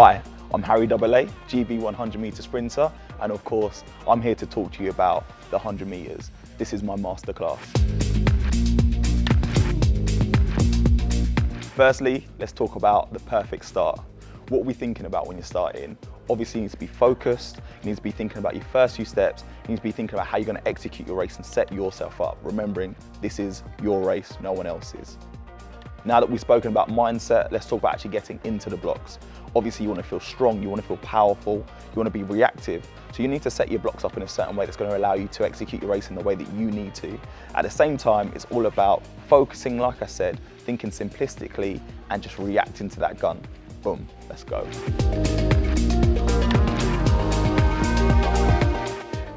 Hi, I'm Harry AA, GB 100 metre sprinter, and of course, I'm here to talk to you about the 100 metres. This is my masterclass. Firstly, let's talk about the perfect start. What are we thinking about when you're starting? Obviously, you need to be focused, you need to be thinking about your first few steps, you need to be thinking about how you're going to execute your race and set yourself up, remembering this is your race, no one else's. Now that we've spoken about mindset, let's talk about actually getting into the blocks. Obviously, you want to feel strong, you want to feel powerful, you want to be reactive. So you need to set your blocks up in a certain way that's going to allow you to execute your race in the way that you need to. At the same time, it's all about focusing, like I said, thinking simplistically and just reacting to that gun. Boom, let's go.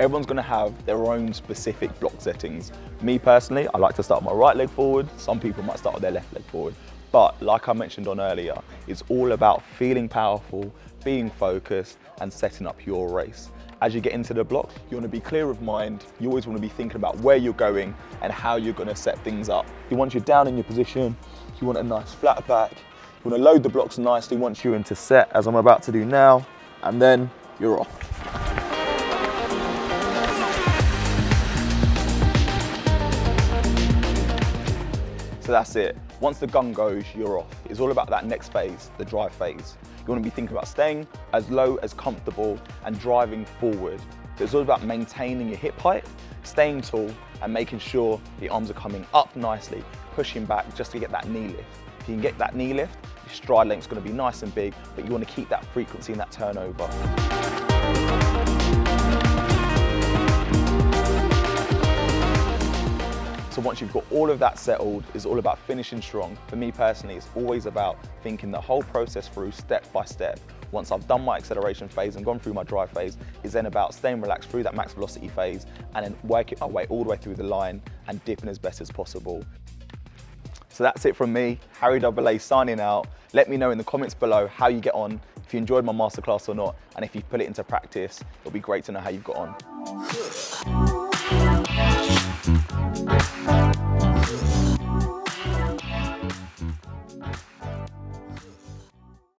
Everyone's gonna have their own specific block settings. Me personally, I like to start my right leg forward. Some people might start with their left leg forward. But like I mentioned on earlier, it's all about feeling powerful, being focused, and setting up your race. As you get into the block, you wanna be clear of mind. You always wanna be thinking about where you're going and how you're gonna set things up. You Once you're down in your position, you want a nice flat back. You wanna load the blocks nicely once you're into set, as I'm about to do now, and then you're off. So that's it. Once the gun goes, you're off. It's all about that next phase, the drive phase. You want to be thinking about staying as low as comfortable and driving forward. So it's all about maintaining your hip height, staying tall, and making sure the arms are coming up nicely, pushing back just to get that knee lift. If you can get that knee lift, your stride length's going to be nice and big, but you want to keep that frequency and that turnover. Once you've got all of that settled, it's all about finishing strong. For me personally, it's always about thinking the whole process through step by step. Once I've done my acceleration phase and gone through my drive phase, it's then about staying relaxed through that max velocity phase and then working my way all the way through the line and dipping as best as possible. So that's it from me, Harry AA signing out. Let me know in the comments below how you get on, if you enjoyed my masterclass or not, and if you've put it into practice, it'll be great to know how you've got on.